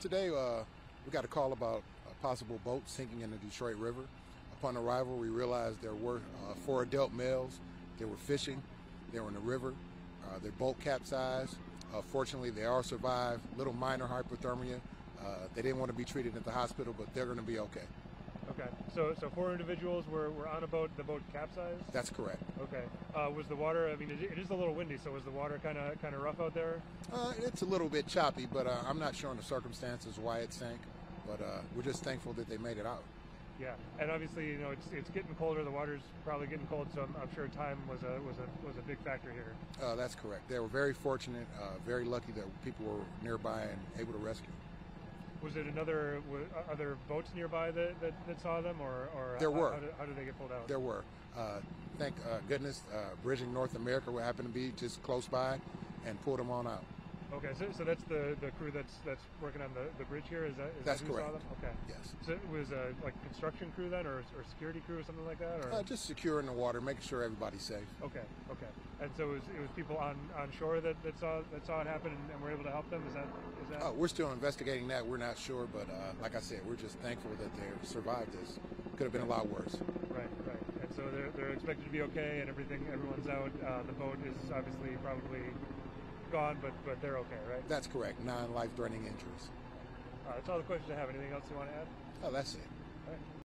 Today, uh, we got a call about a possible boat sinking in the Detroit River. Upon arrival, we realized there were uh, four adult males. They were fishing. They were in the river. Uh, their boat capsized. Uh, fortunately, they all survived. Little minor hypothermia. Uh, they didn't want to be treated at the hospital, but they're going to be okay. Okay, so so four individuals were, were on a boat. The boat capsized. That's correct. Okay, uh, was the water? I mean, it, it is a little windy, so was the water kind of kind of rough out there? Uh, it's a little bit choppy, but uh, I'm not sure on the circumstances why it sank. But uh, we're just thankful that they made it out. Yeah, and obviously, you know, it's it's getting colder. The water's probably getting cold, so I'm, I'm sure time was a was a was a big factor here. Uh, that's correct. They were very fortunate, uh, very lucky that people were nearby and able to rescue. Was it another? Other boats nearby that, that, that saw them, or, or There how, were. How did, how did they get pulled out? There were. Uh, thank uh, goodness, uh, Bridging North America would happen to be just close by and pulled them on out. Okay, so, so that's the, the crew that's that's working on the, the bridge here. Is that is That's that who correct. Saw them? Okay. Yes. So it was a like construction crew then, or, or security crew or something like that, or Uh, just securing the water, making sure everybody's safe. okay, okay. And so it was, it was people on, on shore that, that saw that saw it happen and, and were able to help them. Is that is that? Uh, we're still investigating that. We're not sure, but uh, like I said, we're just thankful that they survived this. Could have been a lot worse. Right, right. And so they're, they're expected to be okay, and everything. Everyone's out. Uh, the boat is obviously probably gone, but but they're okay, right? That's correct. Non life threatening injuries. Uh, that's all the questions I have. Anything else you want to add? Oh, that's it. All right.